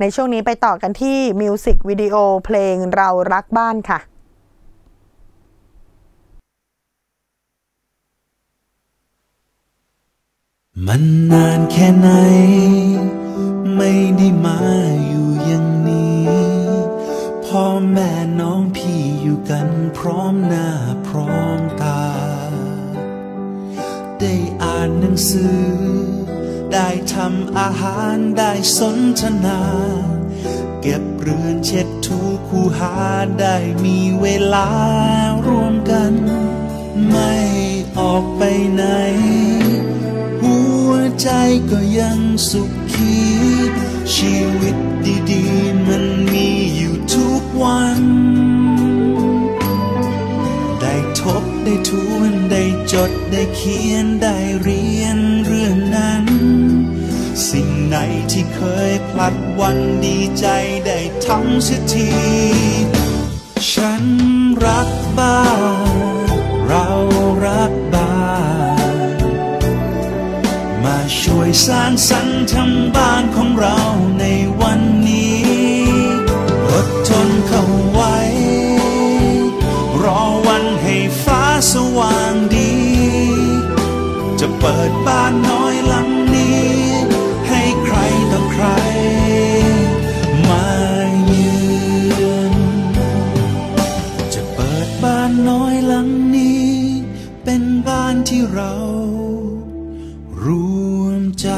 ในช่วงนี้ไปต่อกันที่มิวสิกวิดีโอเพลงเรารักบ้านค่ะมันนานแค่ไหน ไม่ได้มาอยู่อย่างนี้ พ่อแม่น้องพี่อยู่กันพร้อมหน้าพร้อมตา ได้อ่านหนังสือ ได้ทำอาหารได้สนทนา เก็บเรือนเช็ดถูคูหาได้มีเวลารวมกัน ไม่ออกไปไหน หัวใจก็ยังสุขีชีวิตดีๆ มันมีอยู่ทุกวัน ได้ทบได้ทวนได้จดได้เขียนได้เรียน เคยพลัดวันดีใจได้ทำเสียที ฉันรักบ้าน เรารักบ้าน มาช่วยสร้างสรรค์ทั้งบ้านของเราในวันนี้อดทนเข้าไว้ รอวันให้ฟ้าสว่างดี จะเปิดบ้านนานน้อยหลังนี้ เป็นบ้านที่เรา รวมใจ